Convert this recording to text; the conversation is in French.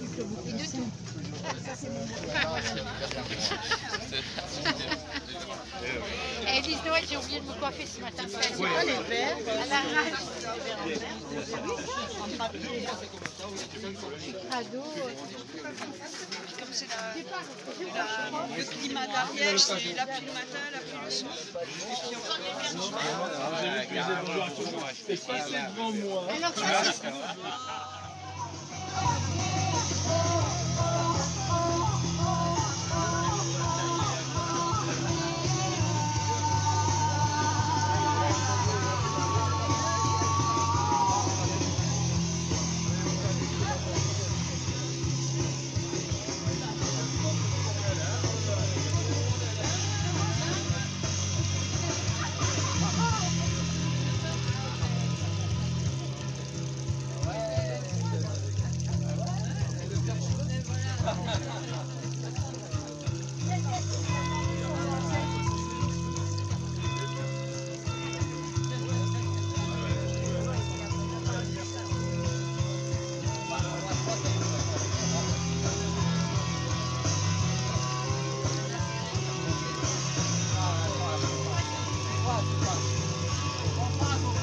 Et de tout. J'ai oublié de me coiffer ce matin. C'est pas les verres À l'arrache. Cadeau. Comme c'est la, la- le climat d'Ariège, c'est la pluie le matin, la pluie le soir. Alors, ça, c'est Vamos lá, vamos lá.